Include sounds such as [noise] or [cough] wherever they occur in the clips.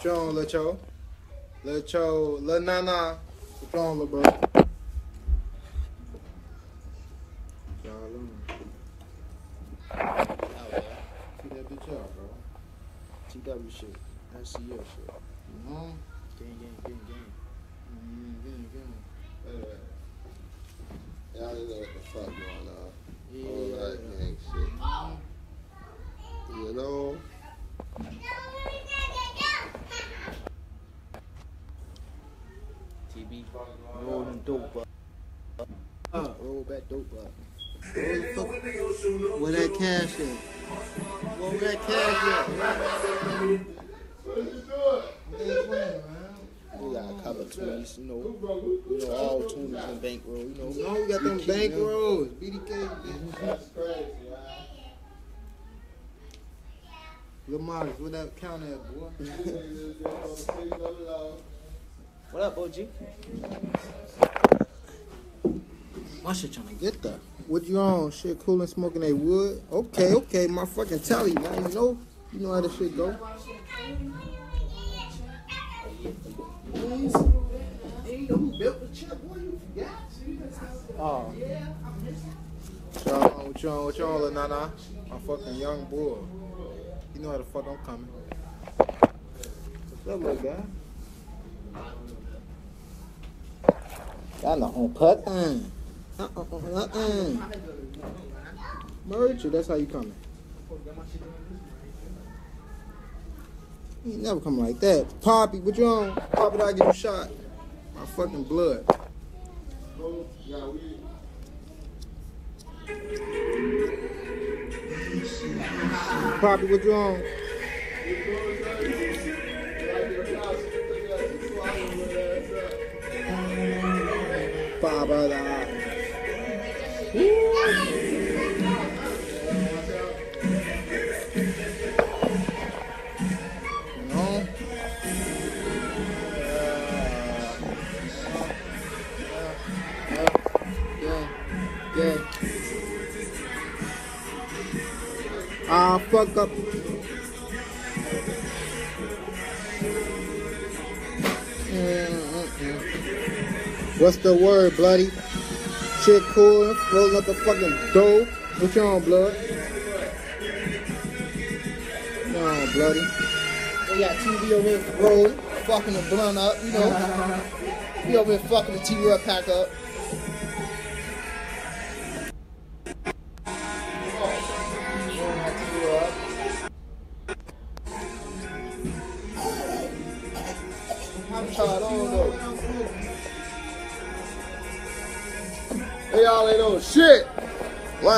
What you on, Lil Cho? Lil Cho, Lil Nana. What you on, Lil bro? Y'all on. See that bitch out, bro. TW shit. That's your shit. You know? Gang, gang, gang, gang. Mm, gang, gang. Y'all didn't know what the fuck going on. Yeah. All that gang shit. You know? TB. Roll them dope up. Uh, roll back dope up. Where the fuck? Where that cash at? Where that cash at? What you doing? We got a couple twenties, you know. You know, all twenties and bankroll, you know. We got them keep them. bank rolls. BDK. That's crazy, man. Lil what that count at, boy? [laughs] What up, OG? My shit trying to get that. What you on? Shit cool and smoking a wood? Okay, okay, my fucking telly, man. You know, you know how this shit go. Oh, y'all? What you on? What you on, Lil Nana? My fucking young boy. You know how the fuck I'm coming. What's up, little guy? y'all not on put. Uh, uh, uh, uh, uh. That's how you coming. You never come like that. Poppy, what you on? Poppy, I get you shot. My fucking blood. Poppy, what you on? Baba Ah, fuck up. Mm-mm-mm. What's the word, bloody? Shit cool, rolling up the fucking dough. What you on, blood? No, bloody. They got TV over here rolling, fucking the blunt up, you know. [laughs] He over here fucking the TV up, pack up.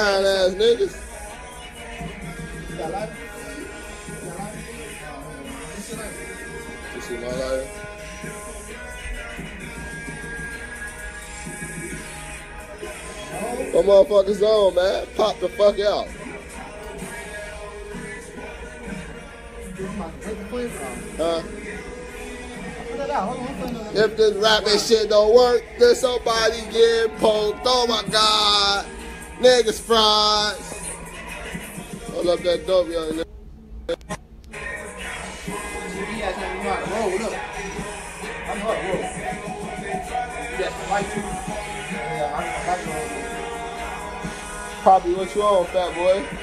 Lying ass niggas. My? What motherfuckers on, man? Pop the fuck out. Huh? If this rapping shit don't work, then somebody get poked. Oh my god. Niggas fries. Hold up that dope, young nigga. Roll? I how to roll. Yeah, I, I can roll. Poppy, what you on, fat boy?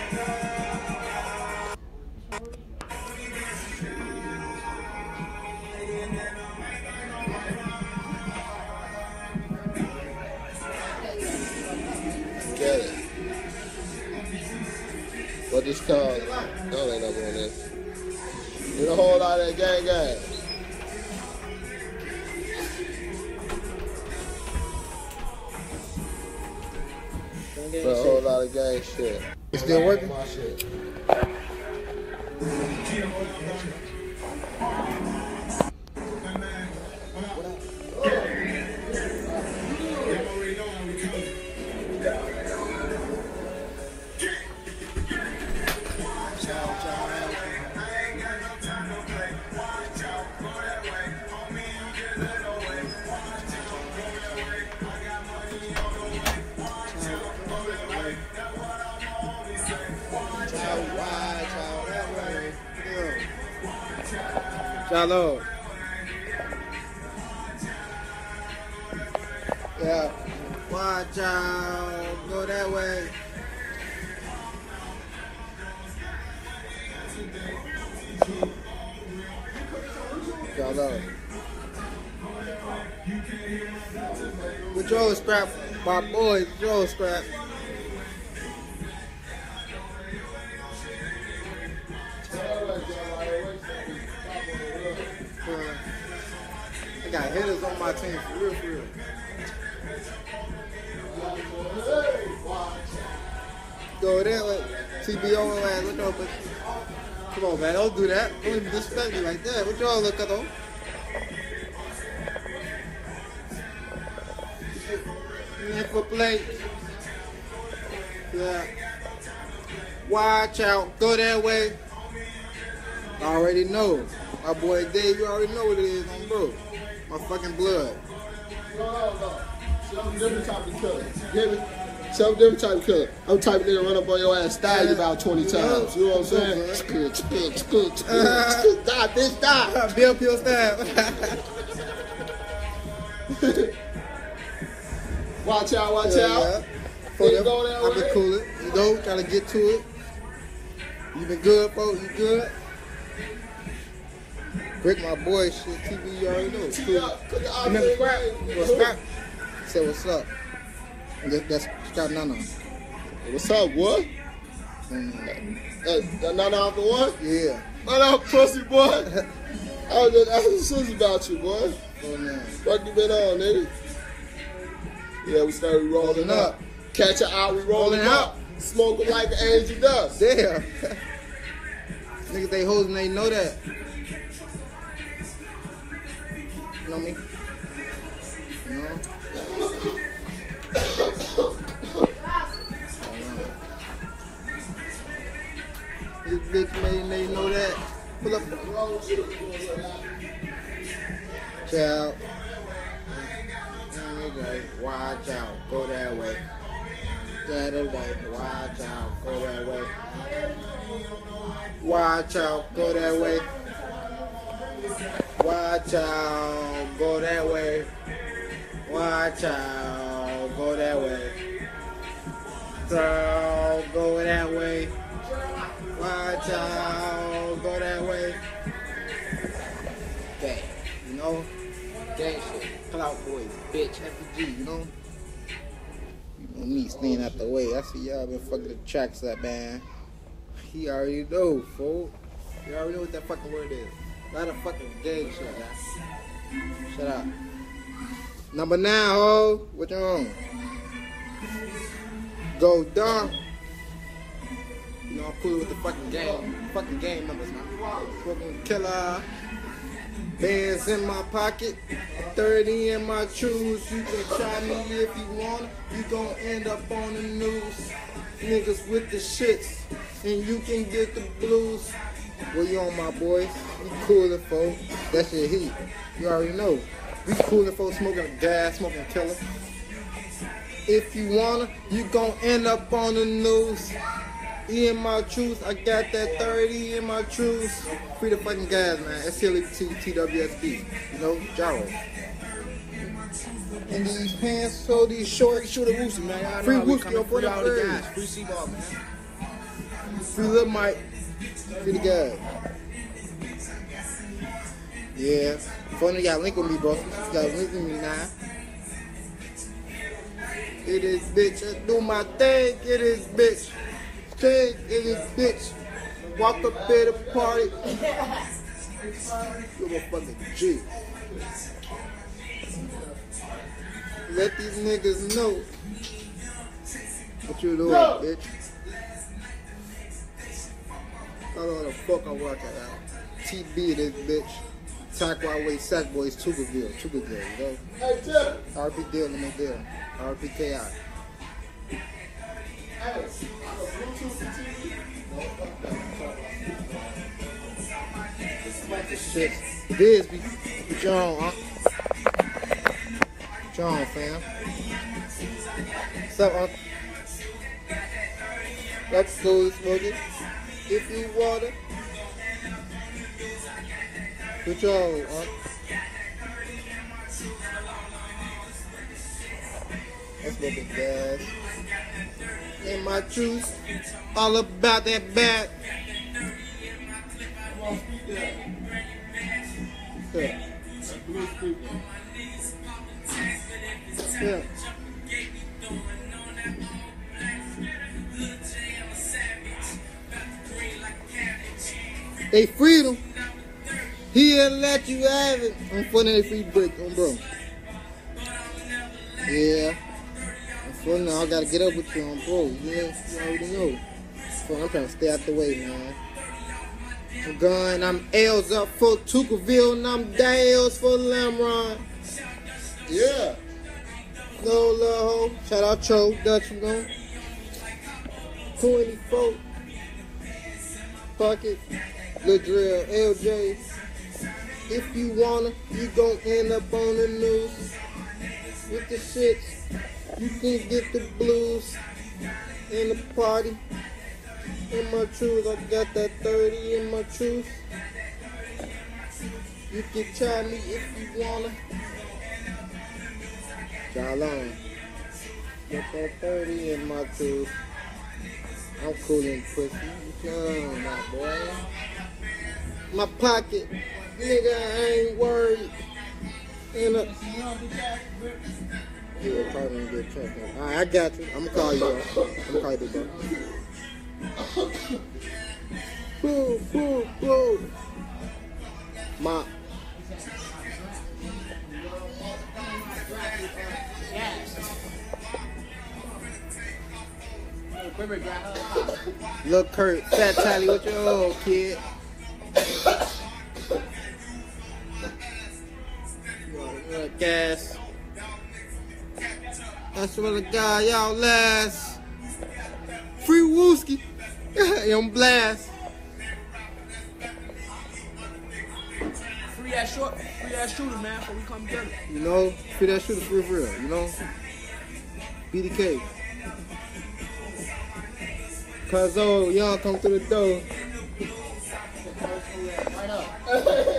Put a whole lot of gang shit. It's still working? Shalom. Yeah. Watch out. Go that way. With your scrap, my boy, your scrap. I got hitters on my team for real, for real. Go there, like TBO and like, look up. Come on, man, don't do that. Don't even disrespect me like that. What y'all look at though? For plate. Yeah. Watch out. Go that way. I already know. My boy Dave, you already know what it is on bro. My fucking blood. Some different type of killer. Get me? Some different type of killer. I'm type of nigga run up on your ass, stab you about 20 times. You know what I'm saying? [laughs] Die, bitch, die. Bill Peel stab. Watch out, watch Yeah, out. yeah. Nigga go that I've been cooling. You know, to get to it. You been good, folks? You good? Brick my boy shit. TV, you already know. Cool. up, the Remember Scrap? way. Scrap said what's up. That- That's Scrap Nana. What's up, what? Mm, That, that off the one? yeah. What up, pussy boy? [laughs] I was just asking sis about you, boy. Oh, man. Fuck you been on, nigga? Yeah, we started rolling Rolling up. up. Catch it out, we rolling Rolling up. Smoking like angel dust. Damn. [laughs] Niggas they hoes and they know that. You know me? You know? This bitch made they know that. Pull up. Child. Nigga, watch out. Go that way. That way. Watch out. Go that way. Watch out. Go that way. Watch out. Go that way. Watch out. Go that way. So go that way. Watch out. Go that way. Gang. You know? Gang shit. Clout boys. Bitch. FG. You know? You know me staying out the way. I see y'all been fucking the tracks up, man. He already know, fool. You already know what that fucking word is. A lot of fucking gang shit, man. Shut up. Number nine, ho. What you on? Go down. You know I'm cool with the fucking game. Fucking game members, man. Fucking killer. Bands in my pocket, 30 in my shoes. You can try me if you want. You gon' end up on the news. Niggas with the shits, and you can get the blues. Where you on, my boys? We coolin' folk. That shit heat. You already know. We coolin' folk smoking a gas, smoking killer. If you wanna, you gon' end up on the news. E in my truth, I got that 30 in my truth. Free the fucking gas, man. It's Hilly T TWSB. You know, Gyro. And these pants, so these shorts, shoot a woosie, man. Free Wooski free all the 40. Free C-ball, man. Free Lil Mike. Free the gas. Yeah. Funny, got link with me, bro. You got link with me now. It is bitch. I do my thing. It is bitch. Thing. It is bitch. Walk up at the party. [laughs] You a fucking G. Let these niggas know what you doing, bitch. I don't know what the fuck I'm working at. TB this bitch. Tackwa Way Sack Boys, Tookaville, Tookaville, you know? Hey, Tim. RP deal, let me deal. RPKI. Hey, I got Bluetooth TV. Shit. What you on, huh? On, fam? What's up, Uncle? Let's go smoking. If you wanna. Good job, huh? That's what the gas. In my juice, all about that bat. On. Yeah. Speaker. Yeah. They freedom. He'll let you have it. I'm funny they free break on bro. Yeah. I'm funny I gotta get up with you on bro. Yeah, you already know. So I'm trying to stay out the way, man. I'm going, I'm L's up for Tookaville and I'm Dales for Lamron. Yeah. No love. Shout out Cho, Dutch, you know. 24. Fuck Lil Drill, LJ. If you wanna, you gon' end up on the news. With the shits, you can get the blues. In the party. In my shoes, I got that 30 in my shoes. You can try me if you wanna. Y'all on. Got that 30 in my tooth. I'm cool and pussy. You on, my boy? My pocket. Nigga, I ain't worried. And a, yeah, probably gonna get checked. Alright, I got you. I'm gonna call you. up. I'm gonna call you big bro. Boo, boo, boo. My. Look, Kurt, Fat Tally, what your old kid? Gas. That's what I got, y'all last. Free Wooski. [laughs] on blast. Free ass short, free ass shooter, man, before we come together. You know, free that shooter for real, you know? BDK. Cause oh, y'all come through the door. Hey! [laughs]